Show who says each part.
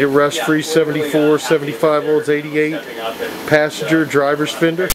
Speaker 1: Rust free 74, 75 volts, 88. Passenger, driver's fender.